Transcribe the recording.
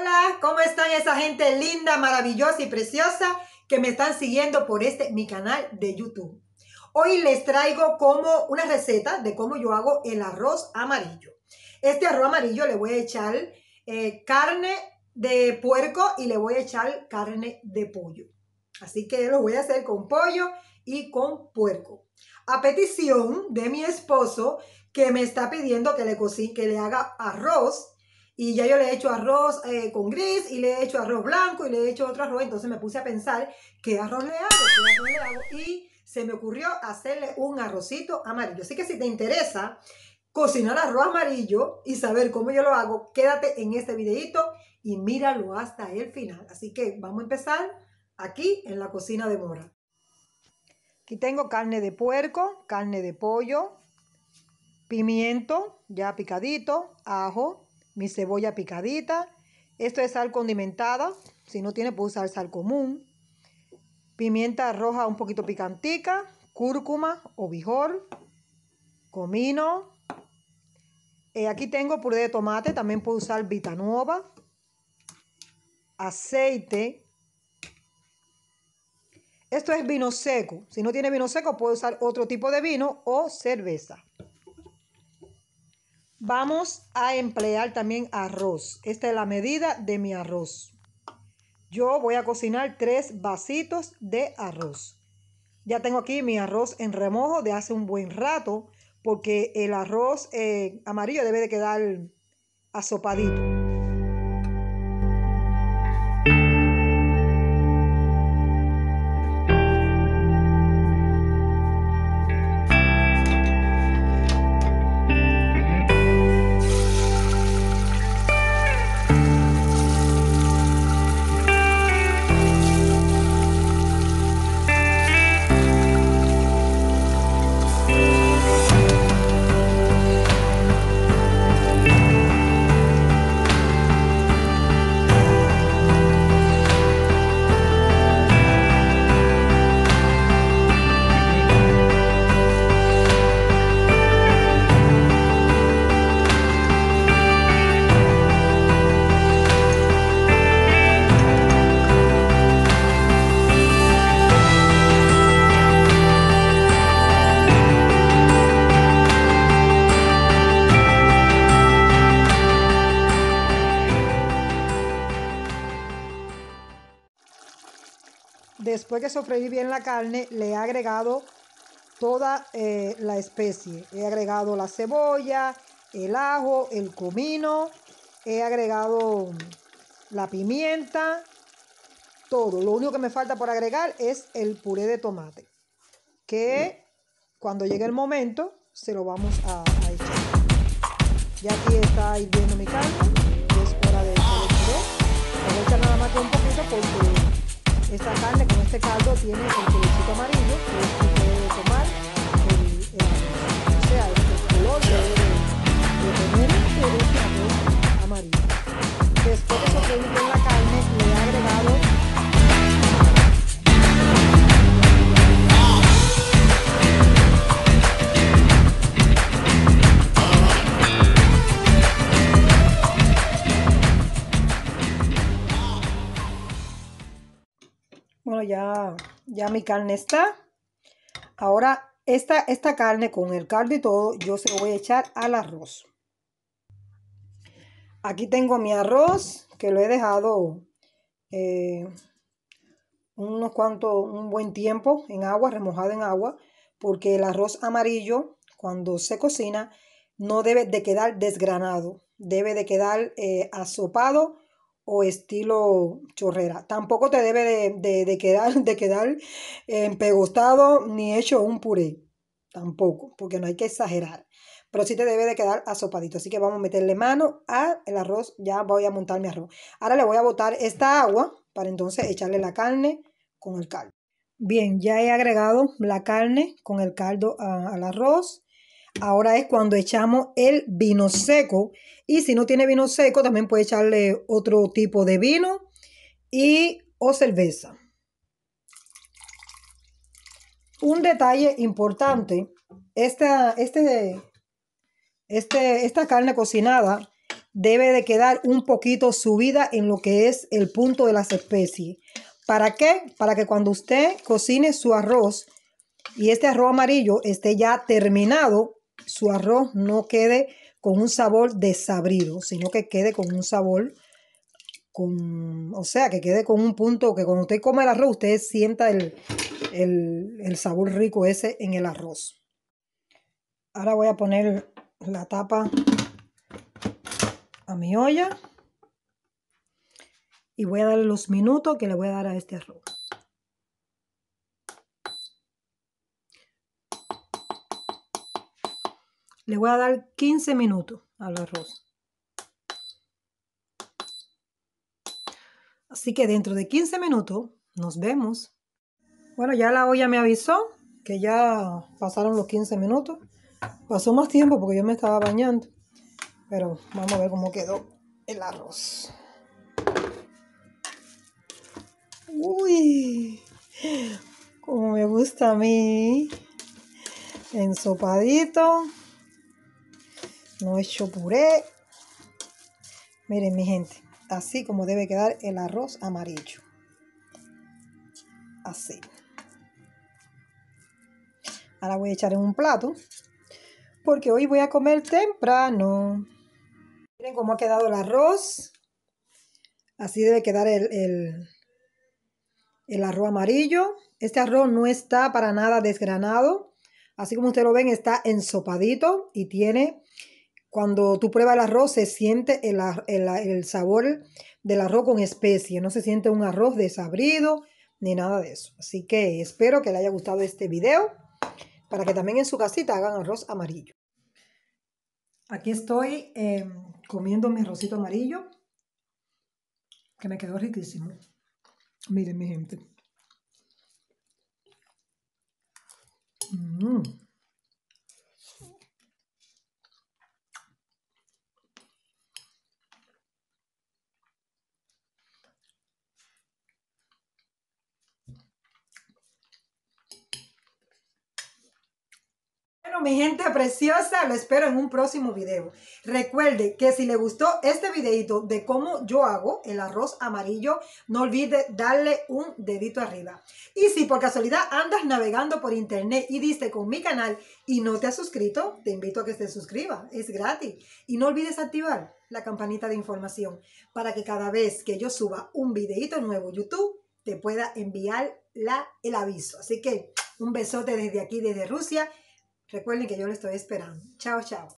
Hola, ¿cómo están esa gente linda, maravillosa y preciosa que me están siguiendo por este mi canal de YouTube? Hoy les traigo como una receta de cómo yo hago el arroz amarillo. Este arroz amarillo le voy a echar eh, carne de puerco y le voy a echar carne de pollo. Así que lo voy a hacer con pollo y con puerco. A petición de mi esposo que me está pidiendo que le cocine, que le haga arroz y ya yo le he hecho arroz eh, con gris y le he hecho arroz blanco y le he hecho otro arroz. Entonces me puse a pensar, ¿qué arroz le hago? ¿Qué arroz le hago? Y se me ocurrió hacerle un arrocito amarillo. Así que si te interesa cocinar arroz amarillo y saber cómo yo lo hago, quédate en este videito y míralo hasta el final. Así que vamos a empezar aquí en la cocina de Mora. Aquí tengo carne de puerco, carne de pollo, pimiento ya picadito, ajo, mi cebolla picadita. Esto es sal condimentada. Si no tiene, puede usar sal común. Pimienta roja un poquito picantica. Cúrcuma o bijor. Comino. Eh, aquí tengo puré de tomate. También puedo usar vitanuova. Aceite. Esto es vino seco. Si no tiene vino seco, puede usar otro tipo de vino o cerveza. Vamos a emplear también arroz. Esta es la medida de mi arroz. Yo voy a cocinar tres vasitos de arroz. Ya tengo aquí mi arroz en remojo de hace un buen rato porque el arroz eh, amarillo debe de quedar asopadito. Después que sofreí bien la carne, le he agregado toda eh, la especie. He agregado la cebolla, el ajo, el comino, he agregado la pimienta, todo. Lo único que me falta por agregar es el puré de tomate, que cuando llegue el momento se lo vamos a, echar. Ya aquí está hirviendo mi carne, tiene el colorcito amarillo, que es que puede tomar el, el, o sea, el color de, de tener arroz amarillo. Después de sofreír bien la carne, le he agregado Bueno, ya, ya mi carne está. Ahora, esta, esta carne con el caldo y todo, yo se lo voy a echar al arroz. Aquí tengo mi arroz, que lo he dejado eh, unos cuantos, un buen tiempo en agua, remojado en agua, porque el arroz amarillo, cuando se cocina, no debe de quedar desgranado, debe de quedar eh, asopado o estilo chorrera. Tampoco te debe de, quedar, de quedar empegostado ni hecho un puré. Tampoco, porque no hay que exagerar. Pero sí te debe de quedar asopadito. Así que vamos a meterle mano al arroz. Ya voy a montar mi arroz. Ahora le voy a botar esta agua para entonces echarle la carne con el caldo. Bien, ya he agregado la carne con el caldo al arroz. Ahora es cuando echamos el vino seco. Y si no tiene vino seco, también puede echarle otro tipo de vino y o cerveza. Un detalle importante, esta, este, este, esta carne cocinada debe de quedar un poquito subida en lo que es el punto de las especies. ¿Para qué? Para que cuando usted cocine su arroz y este arroz amarillo esté ya terminado, su arroz no quede con un sabor desabrido, sino que quede con un sabor, con, o sea, que quede con un punto que cuando usted come el arroz, usted sienta el, el sabor rico ese en el arroz. Ahora voy a poner la tapa a mi olla y voy a darle los minutos que le voy a dar a este arroz. Le voy a dar 15 minutos al arroz. Así que dentro de 15 minutos nos vemos. Bueno, ya la olla me avisó que ya pasaron los 15 minutos. Pasó más tiempo porque yo me estaba bañando. Pero vamos a ver cómo quedó el arroz. Uy, como me gusta a mí. Ensopadito. No he hecho puré. Miren mi gente, así como debe quedar el arroz amarillo. Así. Ahora voy a echar en un plato porque hoy voy a comer temprano. Miren cómo ha quedado el arroz. Así debe quedar el, el, arroz amarillo. Este arroz no está para nada desgranado. Así como ustedes lo ven, está ensopadito y tiene, cuando tú pruebas el arroz, se siente el, el sabor del arroz con especie. No se siente un arroz desabrido ni nada de eso. Así que espero que les haya gustado este video para que también en su casita hagan arroz amarillo. Aquí estoy em, comiendo mi arrocito amarillo, que me quedó riquísimo. Miren mi gente. Mm. Mi gente preciosa, lo espero en un próximo video. Recuerde que si le gustó este videito de cómo yo hago el arroz amarillo, no olvide darle un dedito arriba. Y si por casualidad andas navegando por internet y diste con mi canal y no te has suscrito, te invito a que te suscribas, es gratis. Y no olvides activar la campanita de información para que cada vez que yo suba un videito nuevo YouTube, te pueda enviar la, el aviso. Así que un besote desde aquí, desde Rusia Recuerden que yo le estoy esperando. Chao, chao.